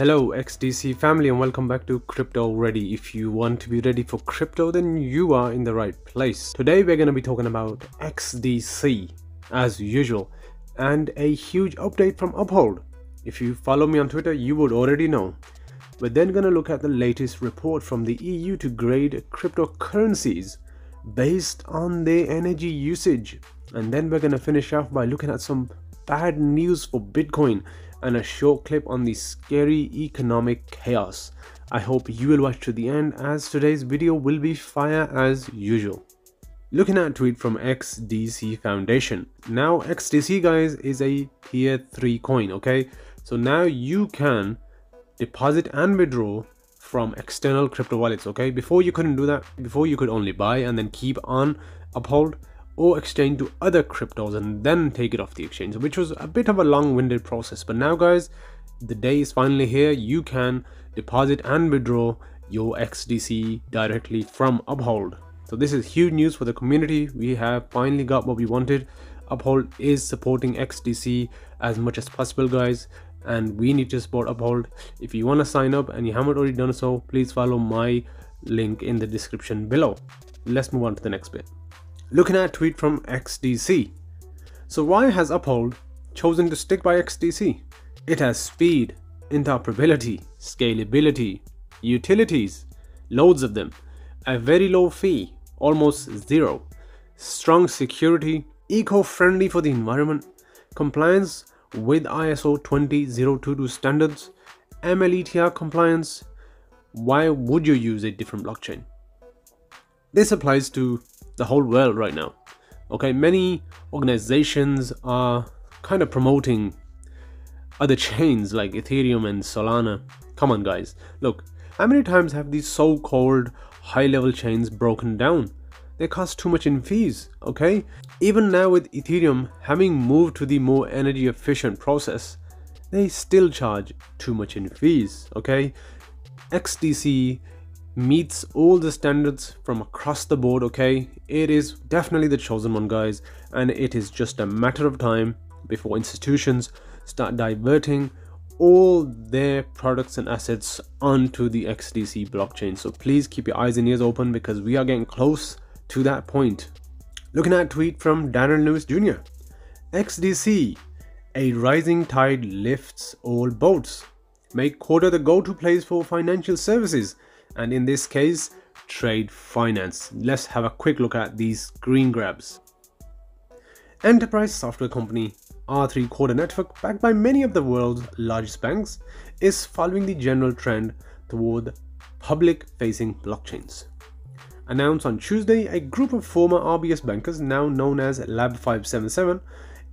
Hello XDC family and welcome back to Crypto Ready. If you want to be ready for crypto then you are in the right place. Today we're going to be talking about XDC as usual and a huge update from Uphold. If you follow me on Twitter you would already know. We're then going to look at the latest report from the EU to grade cryptocurrencies based on their energy usage. And then we're going to finish off by looking at some bad news for Bitcoin and a short clip on the scary economic chaos. I hope you will watch to the end as today's video will be fire as usual. Looking at a tweet from XDC Foundation. Now XDC guys is a tier 3 coin, okay? So now you can deposit and withdraw from external crypto wallets, okay? Before you couldn't do that. Before you could only buy and then keep on uphold or exchange to other cryptos and then take it off the exchange, which was a bit of a long-winded process. But now guys, the day is finally here. You can deposit and withdraw your XDC directly from Uphold. So this is huge news for the community. We have finally got what we wanted. Uphold is supporting XDC as much as possible guys and we need to support Uphold. If you want to sign up and you haven't already done so, please follow my link in the description below. Let's move on to the next bit. Looking at tweet from XDC. So why has Uphold chosen to stick by XDC? It has speed, interoperability, scalability, utilities, loads of them, a very low fee, almost zero, strong security, eco-friendly for the environment, compliance with ISO 20022 standards, MLETR compliance, why would you use a different blockchain? This applies to the whole world right now. Okay, many organizations are kind of promoting other chains like Ethereum and Solana. Come on, guys. Look, how many times have these so called high level chains broken down? They cost too much in fees, okay? Even now, with Ethereum having moved to the more energy efficient process, they still charge too much in fees, okay? XDC meets all the standards from across the board okay? It is definitely the chosen one guys and it is just a matter of time before institutions start diverting all their products and assets onto the XDC blockchain. So please keep your eyes and ears open because we are getting close to that point. Looking at a tweet from Darren Lewis Jr. XDC a rising tide lifts all boats. Make Corda the go-to place for financial services and in this case trade finance. Let's have a quick look at these screen grabs. Enterprise software company R3 Corda Network, backed by many of the world's largest banks, is following the general trend toward public-facing blockchains. Announced on Tuesday, a group of former RBS bankers, now known as Lab 577,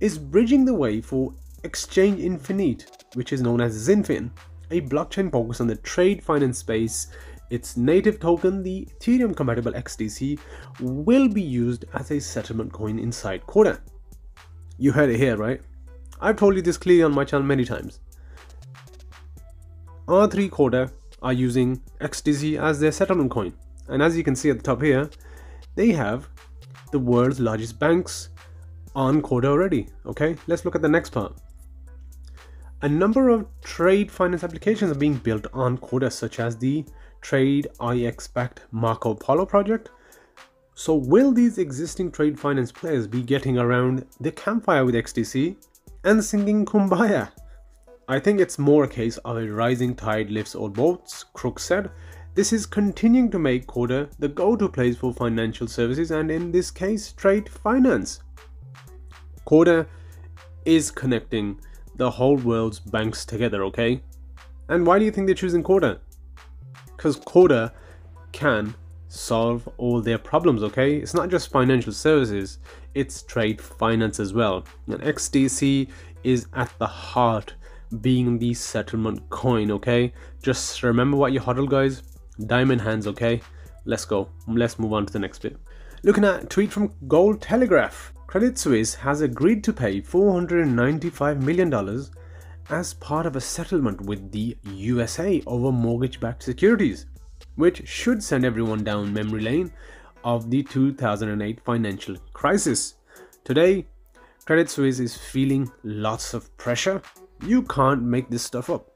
is bridging the way for Exchange Infinite, which is known as XinFin, a blockchain focused on the trade finance space its native token, the Ethereum compatible XDC, will be used as a settlement coin inside Corda. You heard it here, right? I've told you this clearly on my channel many times. R3 Corda are using XDC as their settlement coin. And as you can see at the top here, they have the world's largest banks on Corda already. Okay, let's look at the next part. A number of trade finance applications are being built on Corda, such as the Trade I Expect Marco Polo project. So, will these existing trade finance players be getting around the campfire with XDC and singing Kumbaya? I think it's more a case of a rising tide lifts all boats, Crook said. This is continuing to make Corda the go to place for financial services and, in this case, trade finance. Corda is connecting the whole world's banks together, okay? And why do you think they're choosing Corda? Because Corda can solve all their problems, okay? It's not just financial services, it's trade finance as well. And XDC is at the heart being the settlement coin, okay? Just remember what you HODL, guys. Diamond hands, okay? Let's go. Let's move on to the next bit. Looking at a tweet from Gold Telegraph. Credit Suisse has agreed to pay $495 million as part of a settlement with the USA over mortgage backed securities, which should send everyone down memory lane of the 2008 financial crisis. Today, Credit Suisse is feeling lots of pressure. You can't make this stuff up.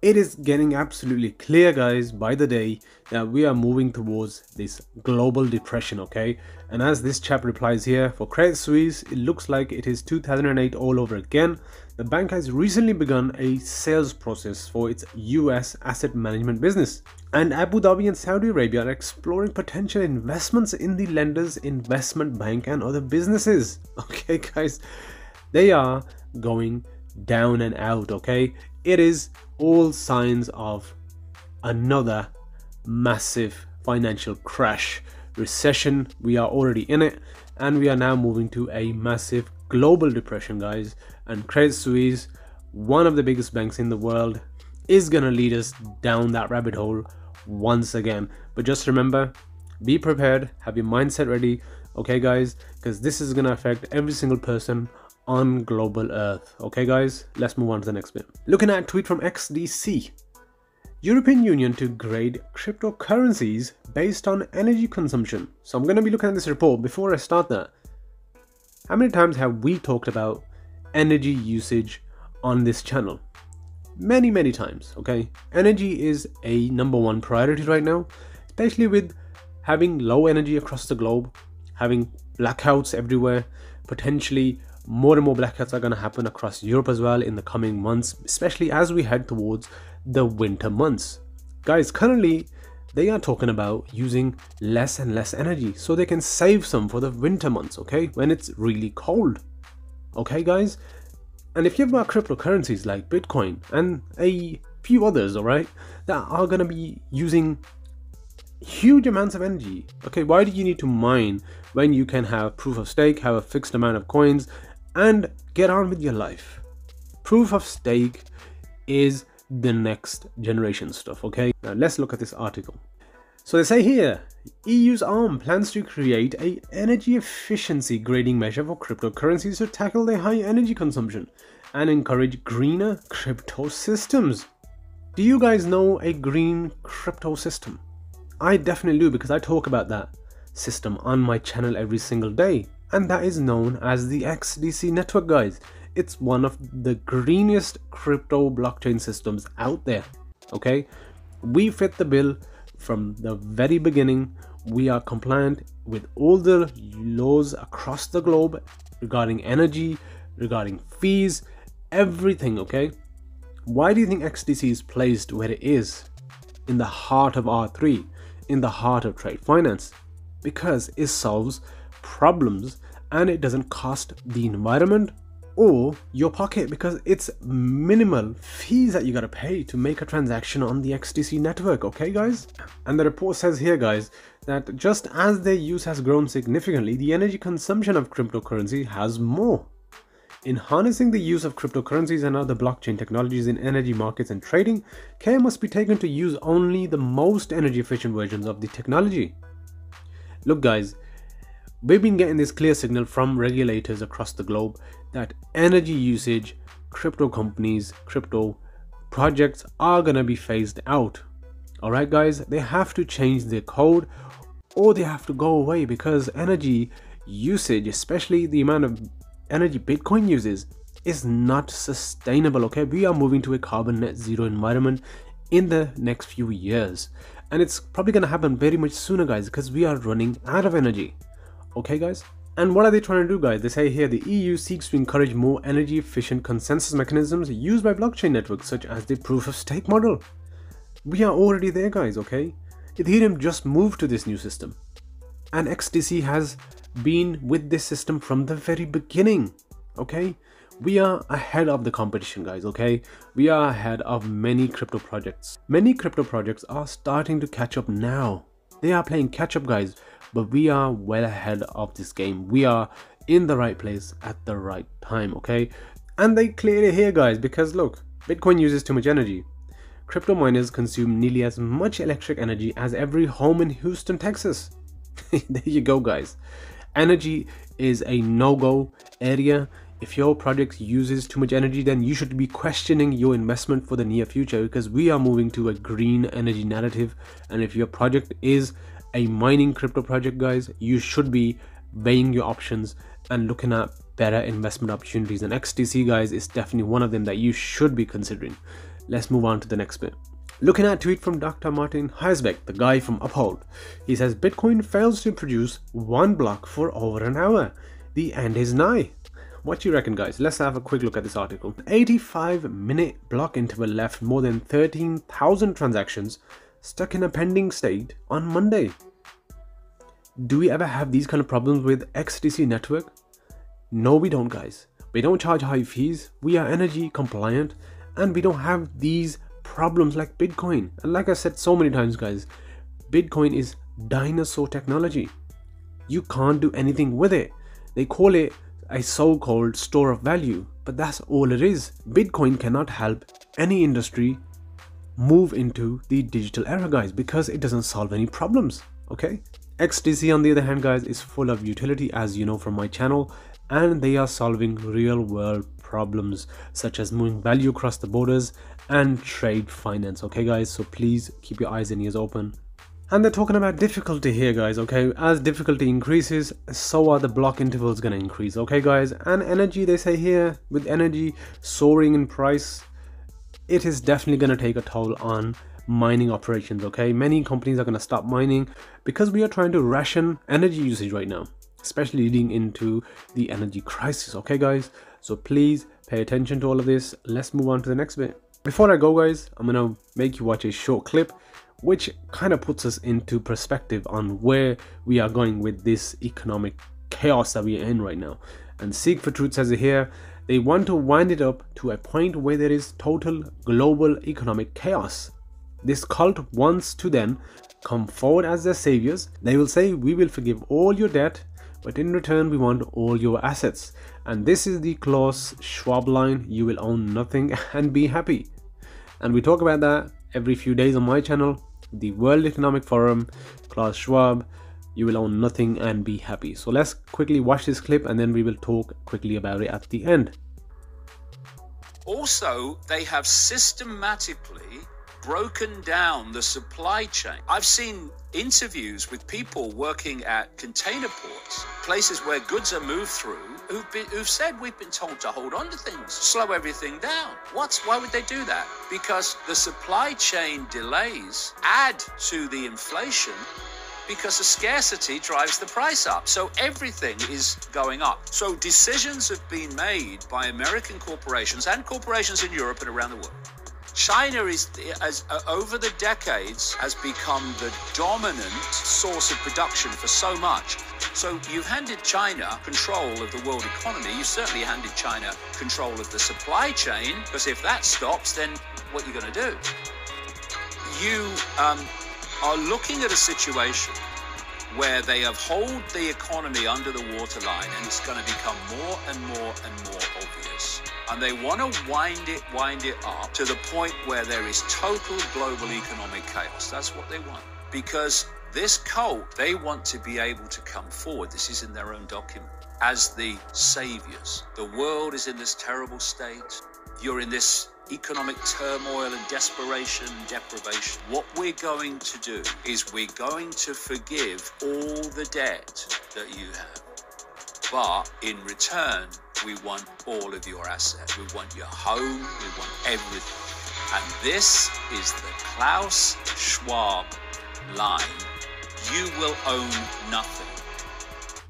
it is getting absolutely clear guys by the day that we are moving towards this global depression okay and as this chap replies here for credit suisse it looks like it is 2008 all over again the bank has recently begun a sales process for its us asset management business and abu dhabi and saudi arabia are exploring potential investments in the lender's investment bank and other businesses. Okay guys they are going down and out okay? It is all signs of another massive financial crash recession. We are already in it and we are now moving to a massive global depression guys and credit suisse one of the biggest banks in the world is going to lead us down that rabbit hole once again but just remember be prepared have your mindset ready okay guys because this is going to affect every single person on global earth. Okay guys, let's move on to the next bit. Looking at a tweet from XDC. European Union to grade cryptocurrencies based on energy consumption. So I'm going to be looking at this report before I start that. How many times have we talked about energy usage on this channel? Many, many times, okay? Energy is a number one priority right now, especially with having low energy across the globe, having blackouts everywhere, potentially more and more blackouts are going to happen across Europe as well in the coming months, especially as we head towards the winter months. Guys, currently they are talking about using less and less energy so they can save some for the winter months, okay, when it's really cold. Okay, guys? And if you've got cryptocurrencies like Bitcoin and a few others, alright, that are going to be using huge amounts of energy. Okay, why do you need to mine when you can have proof of stake, have a fixed amount of coins, and get on with your life. Proof of stake is the next generation stuff, okay? Now let's look at this article. So they say here, EU's ARM plans to create a energy efficiency grading measure for cryptocurrencies to tackle their high energy consumption and encourage greener crypto systems. Do you guys know a green crypto system? I definitely do because I talk about that system on my channel every single day and that is known as the XDC network guys. It's one of the greenest crypto blockchain systems out there. Okay, we fit the bill from the very beginning. We are compliant with all the laws across the globe regarding energy, regarding fees, everything. Okay, why do you think XDC is placed where it is? In the heart of R3, in the heart of trade finance, because it solves problems and it doesn't cost the environment or your pocket because it's minimal fees that you gotta pay to make a transaction on the XDC network, okay guys? And the report says here guys, that just as their use has grown significantly, the energy consumption of cryptocurrency has more. In harnessing the use of cryptocurrencies and other blockchain technologies in energy markets and trading, care must be taken to use only the most energy efficient versions of the technology. Look guys, We've been getting this clear signal from regulators across the globe that energy usage, crypto companies, crypto projects are going to be phased out. Alright, guys, they have to change their code or they have to go away because energy usage, especially the amount of energy Bitcoin uses, is not sustainable. Okay, we are moving to a carbon net zero environment in the next few years, and it's probably going to happen very much sooner, guys, because we are running out of energy. Okay guys? And what are they trying to do guys? They say here the EU seeks to encourage more energy efficient consensus mechanisms used by blockchain networks such as the proof of stake model. We are already there guys, okay? Ethereum just moved to this new system. And XDC has been with this system from the very beginning, okay? We are ahead of the competition guys, okay? We are ahead of many crypto projects. Many crypto projects are starting to catch up now. They are playing catch up guys but we are well ahead of this game. We are in the right place at the right time, okay? And they clearly here, guys, because look, Bitcoin uses too much energy. Crypto miners consume nearly as much electric energy as every home in Houston, Texas. there you go, guys. Energy is a no-go area. If your project uses too much energy, then you should be questioning your investment for the near future because we are moving to a green energy narrative. And if your project is a mining crypto project guys you should be weighing your options and looking at better investment opportunities and xdc guys is definitely one of them that you should be considering let's move on to the next bit. Looking at a tweet from Dr. Martin Hiesboeck, the guy from Uphold, he says Bitcoin fails to produce one block for over an hour. The end is nigh. What do you reckon, guys? Let's have a quick look at this article. 85 minute block interval left more than 13,000 transactions stuck in a pending state on Monday. Do we ever have these kind of problems with XDC network? No, we don't, guys. We don't charge high fees, we are energy compliant, and we don't have these problems like Bitcoin. And like I said so many times, guys, Bitcoin is dinosaur technology. You can't do anything with it. They call it a so called store of value, but that's all it is. Bitcoin cannot help any industry move into the digital era, guys, because it doesn't solve any problems. Okay? XDC, on the other hand, guys, is full of utility, as you know from my channel, and they are solving real world problems such as moving value across the borders and trade finance. Okay, guys, so please keep your eyes and ears open and they're talking about difficulty here guys okay as difficulty increases so are the block intervals gonna increase okay guys and energy they say here with energy soaring in price it is definitely gonna take a toll on mining operations okay? Many companies are gonna stop mining because we are trying to ration energy usage right now especially leading into the energy crisis okay guys? So please pay attention to all of this. Let's move on to the next bit. Before i go guys i'm gonna make you watch a short clip which kind of puts us into perspective on where we are going with this economic chaos that we are in right now. And Seek for Truth says it here they want to wind it up to a point where there is total global economic chaos. This cult wants to then come forward as their saviors. They will say, We will forgive all your debt, but in return, we want all your assets. And this is the Klaus Schwab line you will own nothing and be happy. And we talk about that every few days on my channel the World Economic Forum, Klaus Schwab, you will own nothing and be happy. So let's quickly watch this clip and then we will talk quickly about it at the end. Also, they have systematically broken down the supply chain. I've seen interviews with people working at container ports, places where goods are moved through, who've, been, who've said we've been told to hold on to things, slow everything down. What's why would they do that? Because the supply chain delays add to the inflation because the scarcity drives the price up. So everything is going up. So decisions have been made by American corporations and corporations in Europe and around the world China is, as uh, over the decades, has become the dominant source of production for so much. So you've handed China control of the world economy. You certainly handed China control of the supply chain, because if that stops, then what are you going to do? You um, are looking at a situation where they have hold the economy under the waterline, and it's going to become more and more and more obvious and they want to wind it, wind it up to the point where there is total global economic chaos. That's what they want. Because this cult, they want to be able to come forward. This is in their own document as the saviors. The world is in this terrible state. You're in this economic turmoil and desperation and deprivation. What we're going to do is we're going to forgive all the debt that you have. But in return, we want all of your assets. We want your home. We want everything. And this is the Klaus Schwab line. You will own nothing.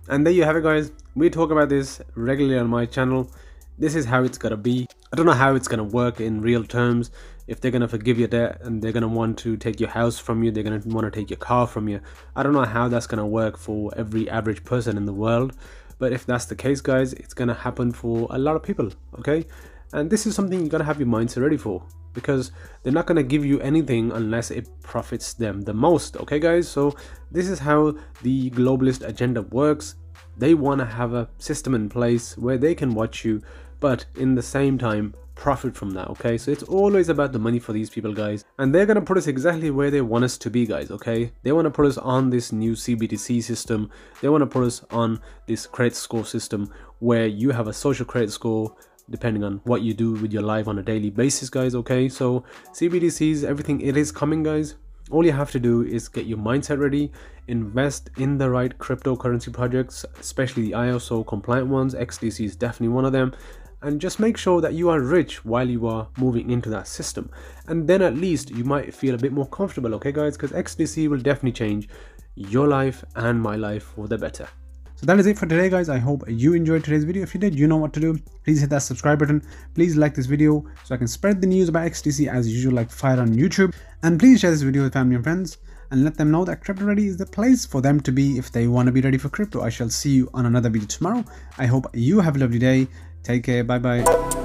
And there you have it, guys. We talk about this regularly on my channel. This is how it's gonna be. I don't know how it's gonna work in real terms. If they're gonna forgive your debt and they're gonna want to take your house from you, they're gonna want to take your car from you. I don't know how that's gonna work for every average person in the world but if that's the case guys it's gonna happen for a lot of people okay and this is something you gotta have your mindset ready for because they're not gonna give you anything unless it profits them the most okay guys so this is how the globalist agenda works they want to have a system in place where they can watch you but in the same time profit from that okay? So it's always about the money for these people guys. And they're gonna put us exactly where they want us to be guys okay? They want to put us on this new cbdc system. They want to put us on this credit score system where you have a social credit score depending on what you do with your life on a daily basis guys okay? So cbdc's everything it is coming guys. All you have to do is get your mindset ready invest in the right cryptocurrency projects especially the iso compliant ones. Xdc is definitely one of them and just make sure that you are rich while you are moving into that system. And then at least you might feel a bit more comfortable okay guys? Because xdc will definitely change your life and my life for the better. So that is it for today guys. I hope you enjoyed today's video. If you did you know what to do. Please hit that subscribe button. Please like this video so i can spread the news about xdc as usual like fire on youtube. And please share this video with family and friends and let them know that crypto ready is the place for them to be if they want to be ready for crypto. I shall see you on another video tomorrow. I hope you have a lovely day take care. Bye bye